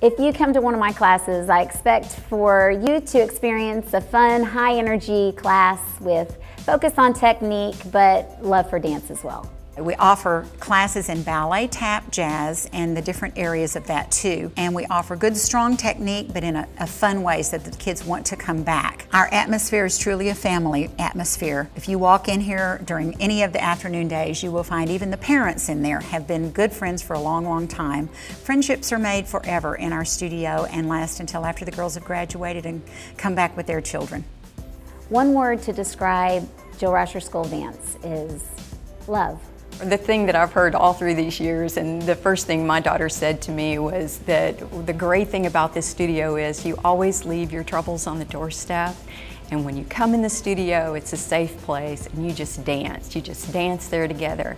If you come to one of my classes, I expect for you to experience a fun, high energy class with focus on technique, but love for dance as well. We offer classes in ballet, tap, jazz, and the different areas of that too. And we offer good, strong technique, but in a, a, fun way so that the kids want to come back. Our atmosphere is truly a family atmosphere. If you walk in here during any of the afternoon days, you will find even the parents in there have been good friends for a long, long time. Friendships are made forever in our studio and last until after the girls have graduated and come back with their children. One word to describe Jill Rauscher School Dance is love. The thing that I've heard all through these years, and the first thing my daughter said to me was that the great thing about this studio is you always leave your troubles on the doorstep. And when you come in the studio, it's a safe place and you just dance. You just dance there together.